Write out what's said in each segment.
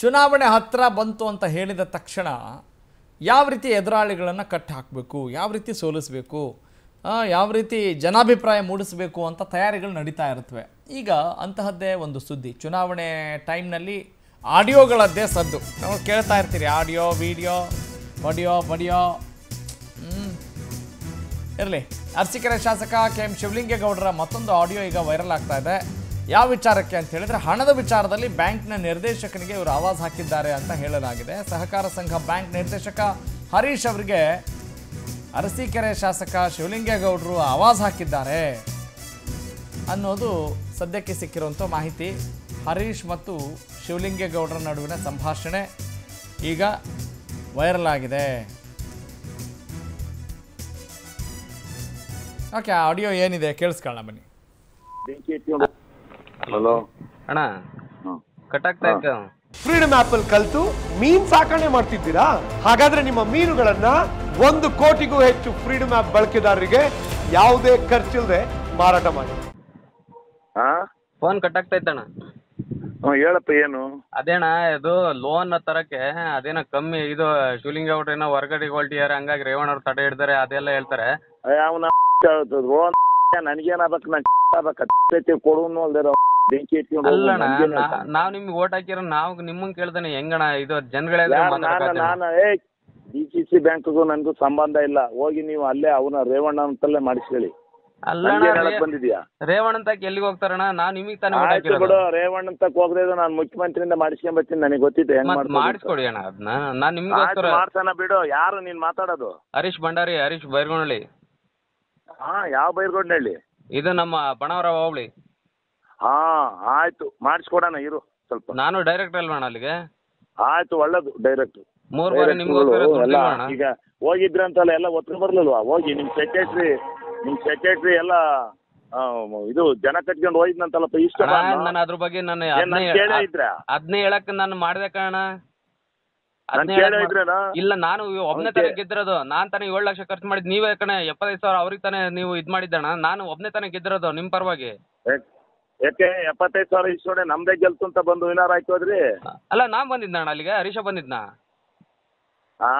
ಚುನಾವಣೆ ಹತ್ತಿರ ಬಂತು ಅಂತ ಹೇಳಿದ ತಕ್ಷಣ ಯಾವ ರೀತಿ ಎದುರಾಳಿಗಳನ್ನು ಕಟ್ಟಿ ಹಾಕಬೇಕು, ಯಾವ ರೀತಿ ಸೋಲಿಸಬೇಕು ಯಾವ ರೀತಿ ಜನಾಭಿಪ್ರಾಯ ಮೂಡಿಸಬೇಕು ಅಂತ ತಯಾರಿಗಳು ನಡೀತಾ ಇರುತ್ತವೆ ಈಗ ಅಂತಹದ್ದೇ ಒಂದು ಸುದ್ದಿ. ಚುನಾವಣೆ ಟೈಮ್ನಲ್ಲಿ ಆಡಿಯೋಗಳದ್ದೇ ಸದ್ದು. ನಾವು ಕೇಳ್ತಾ ಇರ್ತೀರಿ, ಆಡಿಯೋ, ವಿಡಿಯೋ ಬಡಿಯೋ ಬಡಿಯೋ. ಇರಲಿ. ಅರ್ಸಿಕೆರೆ ಶಾಸಕ ಕೆ ಎಂ ಶಿವಲಿಂಗೇಗೌಡರ ಮತ್ತೊಂದು ಆಡಿಯೋ ಈಗ ವೈರಲ್ ಆಗ್ತಾ ಇದೆ. ಯಾವ ವಿಚಾರಕ್ಕೆ ಅಂತ ಹೇಳಿದ್ರೆ ಹಣದ ವಿಚಾರದಲ್ಲಿ ಬ್ಯಾಂಕ್ನ ನಿರ್ದೇಶಕನಿಗೆ ಇವರು ಆವಾಜ್ ಹಾಕಿದ್ದಾರೆ ಅಂತ ಹೇಳಲಾಗಿದೆ. ಸಹಕಾರ ಸಂಘ ಬ್ಯಾಂಕ್ ನಿರ್ದೇಶಕ ಹರೀಶ್ ಅವರಿಗೆ ಅರಸೀಕೆರೆ ಶಾಸಕ ಶಿವಲಿಂಗೇಗೌಡರು ಆವಾಜ್ ಹಾಕಿದ್ದಾರೆ ಅನ್ನೋದು ಸದ್ಯಕ್ಕೆ ಸಿಕ್ಕಿರುವಂಥ ಮಾಹಿತಿ. ಹರೀಶ್ ಮತ್ತು ಶಿವಲಿಂಗೇಗೌಡರ ನಡುವಿನ ಸಂಭಾಷಣೆ ಈಗ ವೈರಲ್ ಆಗಿದೆ. ಓಕೆ ಆಡಿಯೋ ಏನಿದೆ? ಕೇಳಿಸ್ಕೊಳ್ಳೋಣ ಬನ್ನಿ. ಹಲೋ. ಅಣ್ಣ ಕಟ್ಟಾಗ್ತಾ ಇತ್ತು ಫ್ರೀಡಮ್ ಆಪ್ ಅಲ್ಲಿ ಕಲ್ತು ಮೀನ್ ಸಾಕಣೆ ಮಾಡ್ತಿದ್ದೀರಾ? ಹಾಗಾದ್ರೆ ನಿಮ್ಮ ಮೀನುಗಳನ್ನ ಒಂದು ಕೋಟಿಗೂ ಹೆಚ್ಚು ಫ್ರೀಡಮ್ ಆಪ್ ಬಳಕೆದಾರರಿಗೆ ಯಾವುದೇ ಖರ್ಚಿಲ್ಲದೆ ಮಾರಾಟ ಮಾಡಿ. ಹಾ ಫೋನ್ ಕಟ್ಟಾಗ್ತಾ ಇತ್ತಣ್ಣ. ಹೇಳಪ್ಪ ಏನು? ಅದೇಣ ಇದು ಲೋನ್ ತರಕ್ಕೆ ಅದೇನ ಕಮ್ಮಿ ಇದು ಶಿವಲಿಂಗೇಗೌಡ್ರು ಏನೋ ಹೊರಗಡೆ ಹೊಲ್ಟಿದ್ದಾರೆ ಹಂಗಾಗಿ ರೇವಣ್ಣವ್ರು ತಡೆ ಹಿಡ್ತಾರೆ ಅದೆಲ್ಲ ಹೇಳ್ತಾರೆ. ಅವನ ರೋನ್ ನನಗೇನಾಗ್ಬೇಕು ನಾನು ಆಗ್ಬೇಕು ಕೊಡು ಅಲ್ದಿರ ಬೆಂಕಿ ಇಟ್ಕೊಂಡು ಅಲ್ಲಣ್ಣ ಆಯ್ತಾ? ನಾವ್ ನಿಮ್ಗೆ ಓಟ್ ಹಾಕಿರೋ ನಾವ್ ನಿಮ್ಮನ್ ಕೇಳ್ತಾನೆ ಹೆಂಗಣ್ಣ ಇದು ಜನಗಳೆಲ್ಲ ನಾನು ಏ ಡಿ ಸಿ ಸಿ ಬ್ಯಾಂಕ್ಗೂ ನನ್ಗೂ ಸಂಬಂಧ ಇಲ್ಲ. ಹೋಗಿ ನೀವು ಅಲ್ಲೇ ಅವನ ರೇವಣ್ಣ ಅಂತಲ್ಲೇ ಮಾಡಿಸ್ಕೊಳ್ಳಿ. ಬಂದಿದ್ಯಾ? ರೇವಣ್ಣ ಅಂತ ಎಲ್ಲಿಗೆ ಹೋಗ್ತಾರಣ್ಣ? ನಾವ್ ನಿಮಗೆ ತಾನೇ ಓಟ್ ಆಯ್ತು ಹಾಕಿರೋದು. ಬಿಡು ರೇವಣ್ಣ ಅಂತ ಹೋಗದೆ ನಾನು ಮುಖ್ಯಮಂತ್ರಿಯಿಂದ ಮಾಡಿಸ್ಕೊಂಬರ್ತೀನಿ ನನಗೆ ಗೊತ್ತಿದೆ ಹೆಂಗ್ ಮತ್ ಮಾಡ್ಬೋದು ಅಂತ. ಮಾಡಿಸ್ಕೊಡಿ ಅಣ್ಣ ಅದನ್ನ ನಾನ್ ಆಯ್ತು ನಿಮ್ಗೋಸ್ಕರ ಮಾಡ್ಸಣ ಬಿಡು. ಯಾರು ನೀನ್ ಮಾತಾಡೋದು? ಹರೀಶ್ ಭಂಡಾರಿ ಹರೀಶ್ ಬೈರ್ಗೊಳ್ಳಿ ಹಾ ಯಾವ ಬೈರ್ಗೊಂಡಳ್ಳಿ ಇದು ನಮ್ಮ ಬಣವರ ಹೋಬಳಿ. ಹಾ ಆಯ್ತು. ಮಾಡಿಸ್ಕೊಡೋಣ ಇರು ಸ್ವಲ್ಪ. ನಾನು ಡೈರೆಕ್ಟ್ ಅಣ್ಣ ಅಲ್ಲಿಗೆ? ಆಯ್ತು ಒಳ್ಳೇದು ಡೈರೆಕ್ಟ್ ಮೂರ್ ಬಾರಿ ನಿಮ್ಗೆ ಎಲ್ಲ ಈಗ ಹೋಗಿದ್ರಂತಲ್ಲ ಎಲ್ಲ ಒತ್ತು ಬರ್ಲಿಲ್ವಾ? ಹೋಗಿ ನಿಮ್ ಸೆಕ್ರೆಟ್ರಿ ನಿಮ್ ಸೆಕ್ರೆಟ್ರಿ ಎಲ್ಲ ಆ, ಇದು ಜನ ಕಟ್ಕೊಂಡು ಹೋಗಿದ್ನಂತಲ್ಲಪ್ಪ ಇಷ್ಟ ನಾನು ಅದ್ರ ಬಗ್ಗೆ ನಾನು ಕೇಳಿದ್ರ ಕೇಳೇ ಇದ್ರ? ಅದನ್ನೇ ಹೇಳಕ್ ನಾನು ಮಾಡ್ದೆ ಕಾರಣ ನಾನ್ ಕೇಳೇ ಇದ್ರೇನ? ಇಲ್ಲ ನಾನು ಒಬ್ನೇ ತಾನೇ ಗೆದ್ದಿರೋದು. ನಾನ್ ತಾನೇ ಏಳು ಲಕ್ಷ ಖರ್ಚು ಮಾಡಿದ್ ನೀವೇ ಕಣೆ ಎಪ್ಪತ್ತೈದು ಸಾವಿರ ಅವ್ರಿಗೆ ತಾನೇ ನೀವು ಇದ್ ಮಾಡಿದ್ದಣ್ಣ. ನಾನು ಒಬ್ನೇ ತಾನೇ ಗೆದ್ದಿರೋದು ನಿಮ್ ಪರವಾಗಿ. ಯಾಕೆ ಎಪ್ಪತ್ತೈದು ಸಾವಿರ ಇಸ್ಕೊಂಡೆ ನಮ್ದೇ ಗೆಲ್ತು ಅಂತ ಬಂದು ವಿನಾರ ಆಯ್ತು ಹೋದ್ರಿ ಅಲ್ಲ ನಾನ್ ಬಂದಿದ್ನಣ್ಣ ಅಲ್ಲಿಗೆ? ಹರೀಶ ಬಂದಿದ್ನ? ಆ?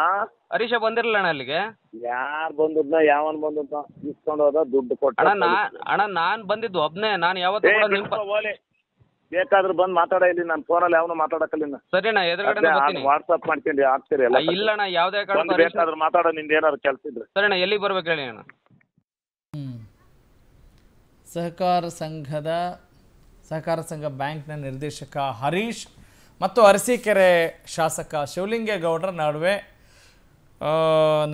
ಹರೀಶ ಬಂದಿರಲ್ಲ ಅಣ್ಣ ಅಲ್ಲಿಗೆ? ಯಾರ್ ಬಂದದ್ನ ಯಾವನ್ ಬಂದದ್ನ? ಇಸ್ಕೊಂಡು ಹೋದ ದುಡ್ಡು ಕೊಟ್ಟ ಅಣ್ಣ ನಾ ಅಣ್ಣ ನಾನ್ ಬಂದಿದ್ದು ಒಬ್ನೇ. ನಾನು ಯಾವತ್ತೂ ಕೂಡ ನಿಮ್ಮ ಪ- ಬೇಕಾದ್ರೆ ಬಂದ್ ಮಾತಾಡ ಇಲ್ಲಿ ನಾನು ಫೋನಲ್ಲಿ ಯಾವನು ಮಾತಾಡಕಲ್ಲ ಸರಿ ಅಣ್ಣ ಎದುರುಗಡೆ ಬರ್ತೀನಿ ವಾಟ್ಸಪ್ ಮಾಡ್ಕೊಂಡು ಹಾಕ್ತೀರಿ ಎಲ್ಲ ಇಲ್ಲ ಅಣ್ಣ ಯಾವ್ದೇ ಬಂದ್ ಕಾರಣಕ್ಕೂ ಹರೀಶ್ ಬೇಕಾದ್ರೆ ಮಾತಾಡೋ ನಿಂದ ಏನಾದ್ರು ಕೆಲ್ಸ ಇದ್ರೆ. ಸರಿ ಅಣ್ಣ ಎಲ್ಲಿಗೆ ಬರ್ಬೇಕು ಹೇಳಿ ಅಣ್ಣ? ಸಹಕಾರ ಸಂಘದ ಸಹಕಾರ ಸಂಘ ಬ್ಯಾಂಕ್ನ ನಿರ್ದೇಶಕ ಹರೀಶ್ ಮತ್ತು ಅರಸೀಕೆರೆ ಶಾಸಕ ಶಿವಲಿಂಗೇಗೌಡರ ನಡುವೆ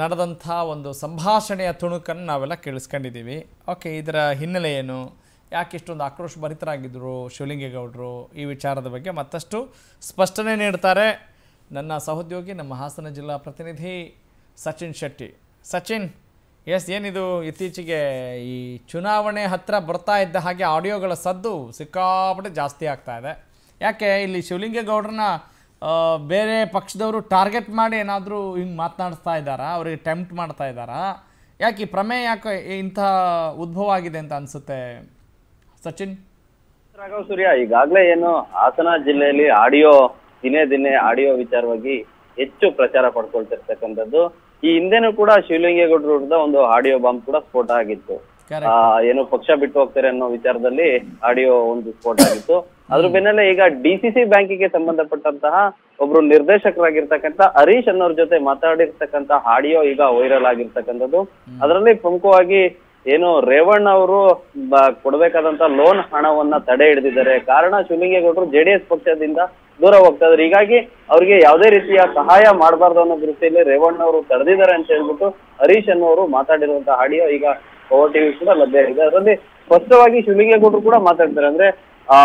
ನಡೆದಂಥ ಒಂದು ಸಂಭಾಷಣೆಯ ತುಣುಕನ್ನು ನಾವೆಲ್ಲ ಕೇಳಿಸ್ಕೊಂಡಿದ್ದೀವಿ. ಓಕೆ, ಇದರ ಹಿನ್ನೆಲೆ ಏನು? ಯಾಕೆ ಇಷ್ಟೊಂದು ಆಕ್ರೋಶ ಭರಿತರಾಗಿದ್ದರು ಶಿವಲಿಂಗೇಗೌಡರು? ಈ ವಿಚಾರದ ಬಗ್ಗೆ ಮತ್ತಷ್ಟು ಸ್ಪಷ್ಟನೆ ನೀಡ್ತಾರೆ ನನ್ನ ಸಹೋದ್ಯೋಗಿ, ನಮ್ಮ ಹಾಸನ ಜಿಲ್ಲಾ ಪ್ರತಿನಿಧಿ ಸಚಿನ್ ಶೆಟ್ಟಿ. ಸಚಿನ್ ಎಸ್, ಏನಿದು ಇತ್ತೀಚೆಗೆ ಈ ಚುನಾವಣೆ ಹತ್ತಿರ ಬರ್ತಾ ಇದ್ದ ಹಾಗೆ ಆಡಿಯೋಗಳ ಸದ್ದು ಸಿಕ್ಕಾಪಟ್ಟೆ ಜಾಸ್ತಿ ಆಗ್ತಾ ಇದೆ. ಯಾಕೆ, ಇಲ್ಲಿ ಶಿವಲಿಂಗೇಗೌಡರನ್ನ ಬೇರೆ ಪಕ್ಷದವರು ಟಾರ್ಗೆಟ್ ಮಾಡಿ ಏನಾದರೂ ಹಿಂಗೆ ಮಾತನಾಡಿಸ್ತಾ ಇದ್ದಾರಾ, ಅವರಿಗೆ ಟೆಂಪ್ಟ್ ಮಾಡ್ತಾ ಇದ್ದಾರಾ? ಯಾಕೆ ಈ ಪ್ರಮೇಯ ಯಾಕೆ ಇಂಥ ಉದ್ಭವ ಆಗಿದೆ ಅಂತ ಅನಿಸುತ್ತೆ? ಸಚಿನ್? ರಾಘವ್ ಸೂರ್ಯ, ಈಗಾಗಲೇ ಏನು ಹಾಸನ ಜಿಲ್ಲೆಯಲ್ಲಿ ಆಡಿಯೋ, ದಿನೇ ದಿನೇ ಆಡಿಯೋ ವಿಚಾರವಾಗಿ ಹೆಚ್ಚು ಪ್ರಚಾರ ಪಡ್ಕೊಳ್ತಿರ್ತಕ್ಕಂಥದ್ದು ಈ ಹಿಂದೆನೂ ಕೂಡ ಶಿವಲಿಂಗೇಗೌಡರು ವಿರುದ್ಧ ಒಂದು ಆಡಿಯೋ ಬಾಂಬ್ ಕೂಡ ಸ್ಫೋಟ ಆಗಿತ್ತು. ಆ, ಏನು ಪಕ್ಷ ಬಿಟ್ಟು ಹೋಗ್ತಾರೆ ಅನ್ನೋ ವಿಚಾರದಲ್ಲಿ ಆಡಿಯೋ ಒಂದು ಸ್ಫೋಟ ಆಗಿತ್ತು. ಅದ್ರ ಬೆನ್ನಲ್ಲೇ ಈಗ ಡಿಸಿಸಿ ಬ್ಯಾಂಕಿಗೆ ಸಂಬಂಧಪಟ್ಟಂತಹ ಒಬ್ರು ನಿರ್ದೇಶಕರಾಗಿರ್ತಕ್ಕಂತ ಹರೀಶ್ ಅನ್ನೋರ್ ಜೊತೆ ಮಾತಾಡಿರ್ತಕ್ಕಂತ ಆಡಿಯೋ ಈಗ ವೈರಲ್ ಆಗಿರ್ತಕ್ಕಂಥದ್ದು. ಅದರಲ್ಲಿ ಪ್ರಮುಖವಾಗಿ ಏನು ರೇವಣ್ಣ ಅವರು ಕೊಡಬೇಕಾದಂತ ಲೋನ್ ಹಣವನ್ನ ತಡೆ ಹಿಡಿದಿದ್ದಾರೆ. ಕಾರಣ ಶಿವಲಿಂಗೇಗೌಡರು ಜೆಡಿಎಸ್ ಪಕ್ಷದಿಂದ ದೂರ ಹೋಗ್ತಾ ಇದ್ದಾರೆ. ಹೀಗಾಗಿ ಅವ್ರಿಗೆ ಯಾವುದೇ ರೀತಿಯ ಸಹಾಯ ಮಾಡಬಾರ್ದು ಅನ್ನೋ ದೃಷ್ಟಿಯಲ್ಲಿ ರೇವಣ್ಣ ಅವರು ತಡೆದಿದ್ದಾರೆ ಅಂತ ಹೇಳ್ಬಿಟ್ಟು ಹರೀಶ್ ಅನ್ನೋರು ಮಾತಾಡಿರುವಂತಹ ಆಡಿಯೋ ಈಗ ಪವರ್ ಟಿವಿ ಕೂಡ ಲಭ್ಯ ಇದೆ ಅದರಲ್ಲಿ ಸ್ಪಷ್ಟವಾಗಿ ಶಿವಲಿಂಗೇಗೌಡರು ಕೂಡ ಮಾತಾಡ್ತಾರೆ. ಅಂದ್ರೆ, ಆ,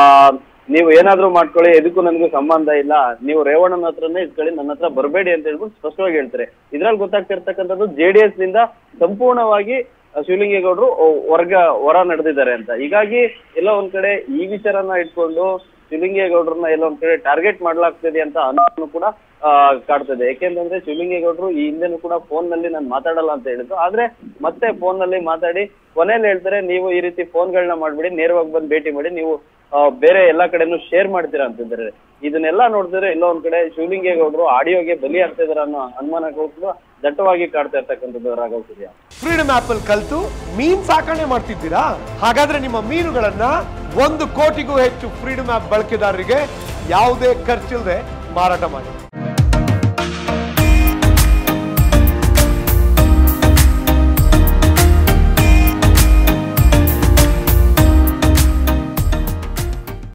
ನೀವು ಏನಾದ್ರೂ ಮಾಡ್ಕೊಳ್ಳಿ, ಎದಕ್ಕೂ ನನಗೂ ಸಂಬಂಧ ಇಲ್ಲ, ನೀವು ರೇವಣ್ಣನ ಹತ್ರನೇ ಇಟ್ಕೊಳ್ಳಿ ನನ್ನ ಹತ್ರ ಬರಬೇಡಿ ಅಂತ ಹೇಳ್ಬಿಟ್ಟು ಸ್ಪಷ್ಟವಾಗಿ ಹೇಳ್ತಾರೆ. ಇದ್ರಲ್ಲಿ ಗೊತ್ತಾಗ್ತಿರ್ತಕ್ಕಂಥದ್ದು ಜೆಡಿಎಸ್ನಿಂದ ಸಂಪೂರ್ಣವಾಗಿ ಶಿವಲಿಂಗೇಗೌಡರು ವರ್ಗ ಹೊರ ನಡೆದಿದ್ದಾರೆ ಅಂತ. ಹೀಗಾಗಿ ಎಲ್ಲ ಒಂದ್ ಕಡೆ ಈ ವಿಚಾರನ ಇಟ್ಕೊಂಡು ಶಿವಲಿಂಗೇಗೌಡರನ್ನ ಎಲ್ಲ ಒಂದ್ ಕಡೆ ಟಾರ್ಗೆಟ್ ಮಾಡ್ಲಾಗ್ತದೆ ಅಂತ ಅನ್ನೋನು ಕೂಡ ಆ, ಕಾಡ್ತದೆ. ಯಾಕೆಂತಂದ್ರೆ ಶಿವಲಿಂಗೇಗೌಡರು ಈ ಹಿಂದೆನು ಕೂಡ ಫೋನ್ನಲ್ಲಿ ನಾನು ಮಾತಾಡಲ್ಲ ಅಂತ ಹೇಳಿದ್ರು ಆದ್ರೆ ಮತ್ತೆ ಫೋನ್ನಲ್ಲಿ ಮಾತಾಡಿ ಕೊನೆಯಲ್ಲಿ ಹೇಳ್ತಾರೆ ನೀವು ಈ ರೀತಿ ಫೋನ್ಗಳನ್ನ ಮಾಡ್ಬಿಡಿ ನೇರವಾಗಿ ಬಂದು ಭೇಟಿ ಮಾಡಿ ನೀವು ಬೇರೆ ಎಲ್ಲಾ ಕಡೆನೂ ಶೇರ್ ಮಾಡ್ತೀರಾ ಅಂತಿದ್ದಾರೆ. ಇದನ್ನೆಲ್ಲ ನೋಡಿದ್ರೆ ಎಲ್ಲೋ ಒಂದ್ ಕಡೆ ಶಿವಲಿಂಗೇಗೌಡರು ಆಡಿಯೋಗೆ ಬಲಿ ಆಗ್ತಾ ಅನ್ನೋ ಅನುಮಾನಗಳು ದಟ್ಟವಾಗಿ ಕಾಡ್ತಾ ಇರ್ತಕ್ಕಂಥದ್ದು ರಾಘವ್ ಫ್ರೀಡಮ್ ಆಪ್ ಅಲ್ಲಿ ಕಲ್ತು ಮೀನ್ ಸಾಕಣೆ ಮಾಡ್ತಿದ್ದೀರಾ? ಹಾಗಾದ್ರೆ ನಿಮ್ಮ ಮೀನುಗಳನ್ನ ಒಂದು ಕೋಟಿಗೂ ಹೆಚ್ಚು ಫ್ರೀಡಮ್ ಆಪ್ ಬಳಕೆದಾರರಿಗೆ ಯಾವುದೇ ಖರ್ಚಿಲ್ಲದೆ ಮಾರಾಟ ಮಾಡಿ.